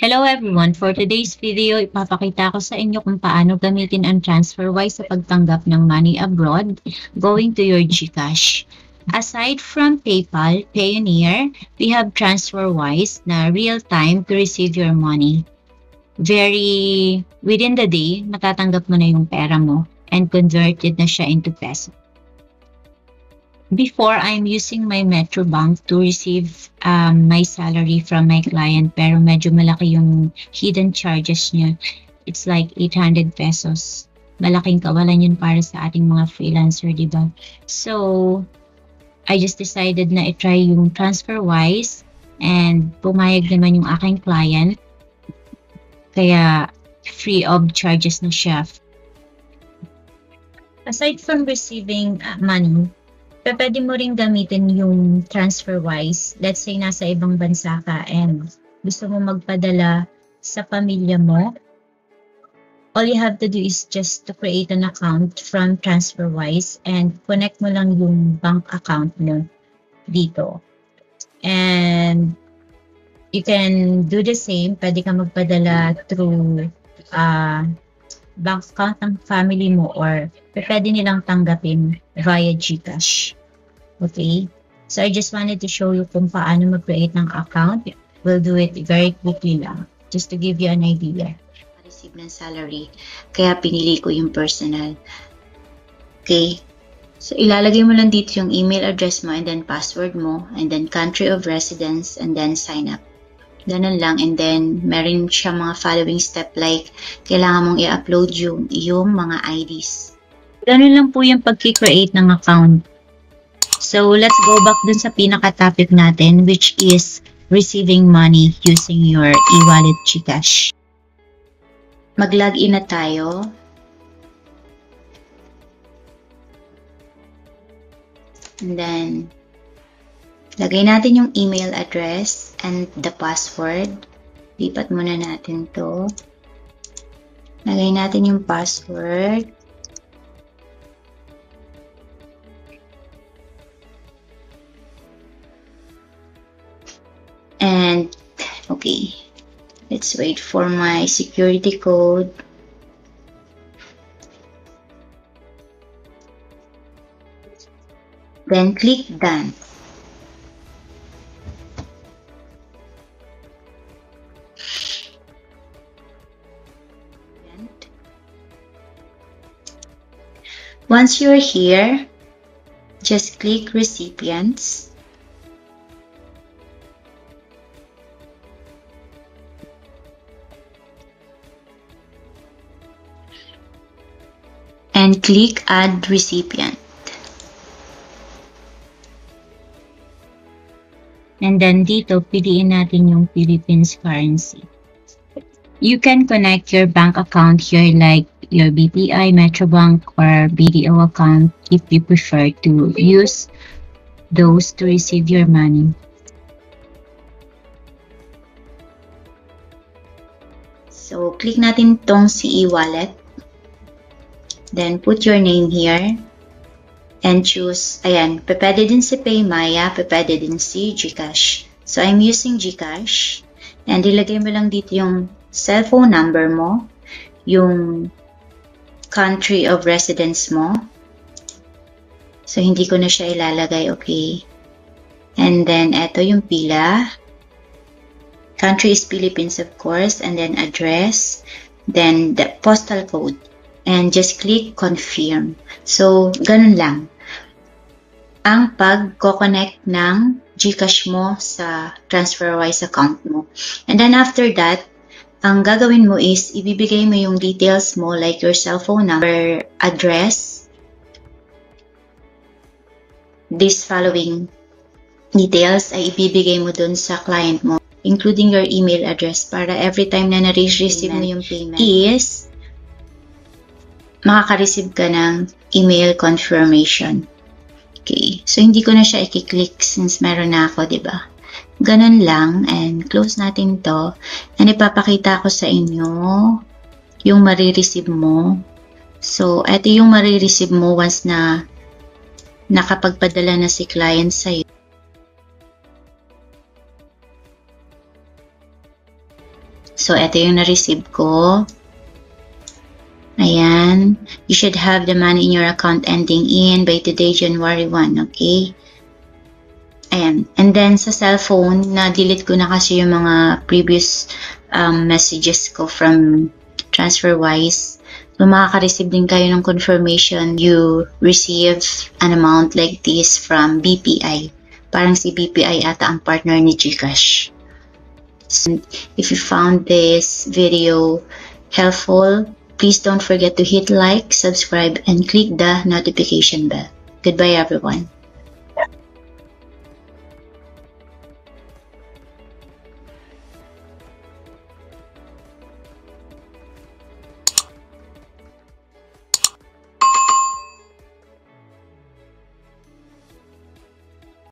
Hello everyone! For today's video, ipapakita ko sa inyo kung paano gamitin ang TransferWise sa pagtanggap ng money abroad going to your GCash. Aside from PayPal, Payoneer, we have TransferWise na real-time to receive your money. Very within the day, matatanggap mo na yung pera mo and converted na siya into peso. Before, I'm using my Metro Bank to receive um, my salary from my client pero medyo malaki yung hidden charges niya. It's like 800 pesos. Malaking kawalan yun para sa ating mga freelancer, di ba? So, I just decided na i-try yung TransferWise and pumayag naman yung aking client. Kaya, free of charges na siya. Aside from receiving uh, money, pwede mo rin gamitin yung TransferWise. Let's say nasa ibang bansa ka and gusto mo magpadala sa pamilya mo. All you have to do is just to create an account from TransferWise and connect mo lang yung bank account mo dito. And you can do the same. Pwede ka magpadala through uh, bank account ng family mo or pwede nilang tanggapin via GCash. Okay? So, I just wanted to show you kung paano mag-create ng account. We'll do it very quickly lang. Just to give you an idea. receive ng salary. Kaya pinili ko yung personal. Okay? So, ilalagay mo lang dito yung email address mo and then password mo and then country of residence and then sign up. Ganun lang. And then, meron siya mga following step like kailangan mong i-upload yung, yung mga IDs. Ganun lang po yung pag-create ng account. So, let's go back dun sa pinaka-topic natin which is receiving money using your e-wallet Gcash. Mag-login na tayo. And then, lagay natin yung email address and the password. Lipat muna natin to. Lagay natin yung password. And, okay. Let's wait for my security code. Then click Done. Once you're here, just click Recipients. And click Add Recipient. And then dito, piliin natin yung Philippines currency. You can connect your bank account here like your BPI, Metrobank, or BDO account if you prefer to use those to receive your money. So, click natin tong si e-wallet. Then, put your name here. And choose, ayan, pwede din si Paymaya, pwede din si Gcash. So, I'm using Gcash. And ilagay mo lang dito yung cellphone number mo, yung country of residence mo. So, hindi ko na siya ilalagay, okay? And then, eto yung pila. Country is Philippines, of course. And then, address. Then, the postal code and just click confirm. So, ganun lang. Ang pag-connect ng Gcash mo sa TransferWise account mo. And then after that, ang gagawin mo is ibibigay mo yung details mo like your cellphone number, address, this following details ay ibibigay mo dun sa client mo including your email address para every time na na-receive mo yung payment is makaka-receive ka ng email confirmation. Okay. So, hindi ko na siya i-click since meron na ako, ba diba? Ganun lang. And close natin to. And ipapakita ko sa inyo yung marireceive mo. So, ito yung marireceive mo once na nakapagpadala na si client sa'yo. So, ito yung na-receive ko. Ayan. You should have the money in your account ending in by today, January 1. Okay? Ayan. And then, sa cellphone, na-delete ko na kasi yung mga previous um, messages ko from TransferWise. So, makaka-receive din kayo ng confirmation you receive an amount like this from BPI. Parang si BPI ata ang partner ni Gcash. So, if you found this video helpful, please don't forget to hit like, subscribe, and click the notification bell. Goodbye everyone.